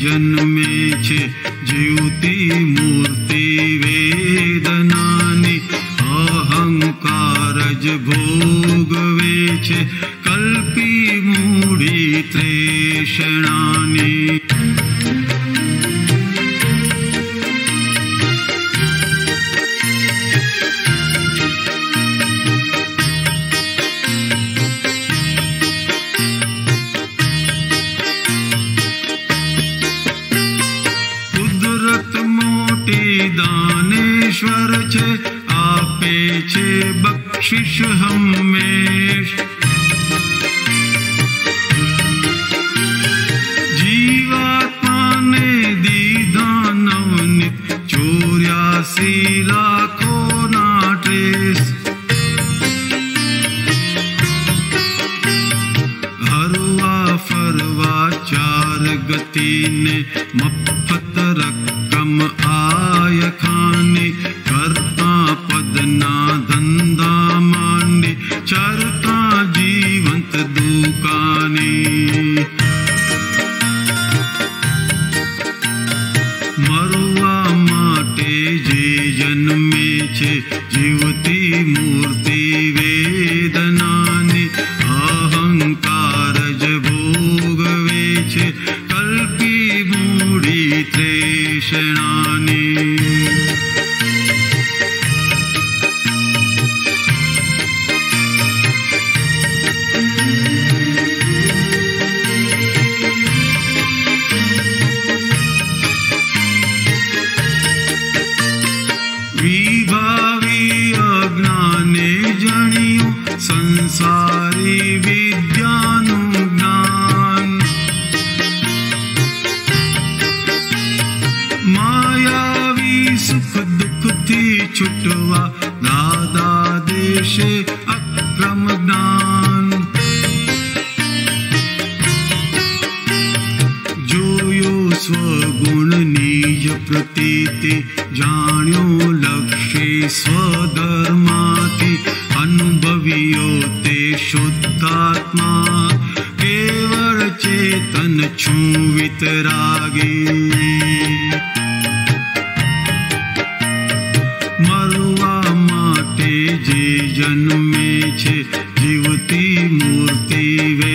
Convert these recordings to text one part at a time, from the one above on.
जन्मे ज्योति मूर्ति वेदनानि अहङ्कारज भोगवे च कल्पि मूढि त्रेषणानि। दानेश्वर छे आपे छे चे बक्षिष हम्मेश जीवापाने दिदानौन् चोर्यासीला को नाटे हरवा फरवा चार गति ने मफत मप्पतरक्कम् आ खाय करता पदना धंदा चरता जीवंत दुकाने। मरुआ जे जन्मे जीवती मूर्ति छुट्वा दादादेशे अक्रमज्ञानो यो स्वगुणनीज प्रतीते जाण्यो लक्ष्ये स्वधर्माति अनुभवियो ते शुद्धात्मा। केवल चेतन छुवितरागे જન્મે છે જીવતી મૂર્તિ વેદનાની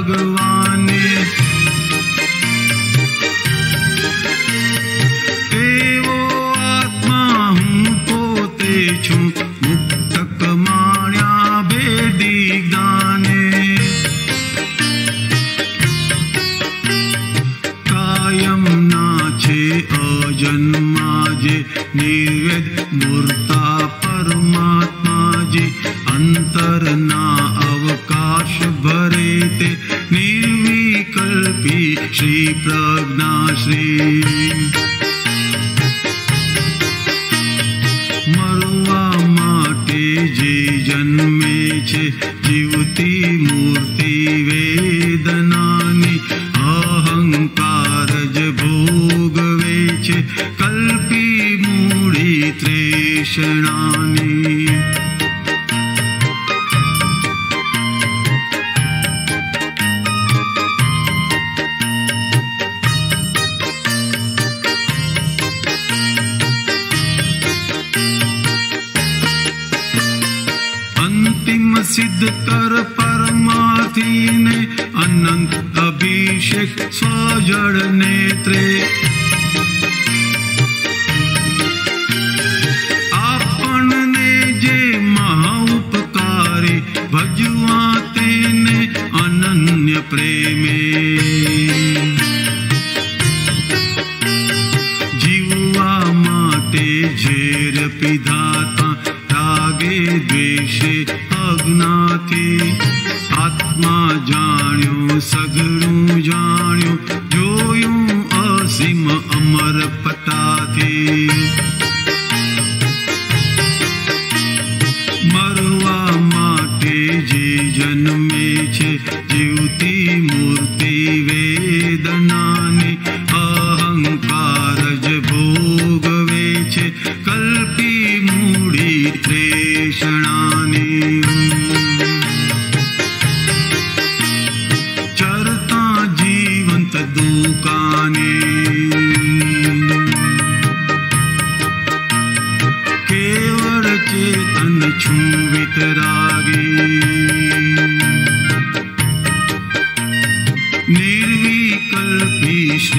भगवान નિર્વિકલ્પી શ્રી પ્રજ્ઞા શ્રી મરવા માટે જે જન્મે છે જીવતી મૂર્તિ વેદનાની અહંકાર જ ભોગવે છે કલ્પી મૂડી ત્રેષણાની सिद्ध कर परमातीने अनंत अभिषेक स्वजड़ नेत्रे। आपने जे महा उपकारे भजवा तेने अनन्य प्रेमे। द्वेषे अग्नाति। आत्मा जाण्यो सगणो जाण्यो सगणोय असीम अमर पटा